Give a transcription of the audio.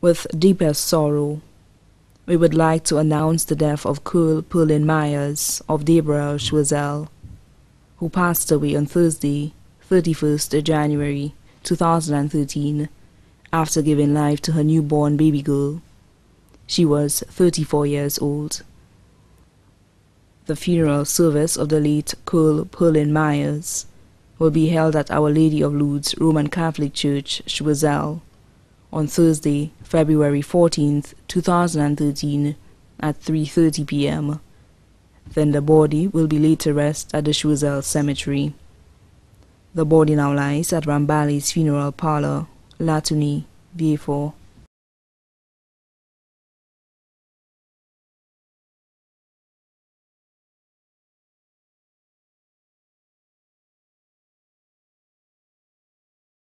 With deepest sorrow, we would like to announce the death of Kirl Pauline Myers of Debrel Choiseul, who passed away on Thursday, 31st January 2013, after giving life to her newborn baby girl. She was 34 years old. The funeral service of the late Kirl Pauline Myers will be held at Our Lady of Lourdes Roman Catholic Church, Choiseul, on Thursday, February 14th, 2013 at 3.30 p.m. Then the body will be laid to rest at the Choiseul Cemetery. The body now lies at Rambali's funeral parlor, Latuni, Vieux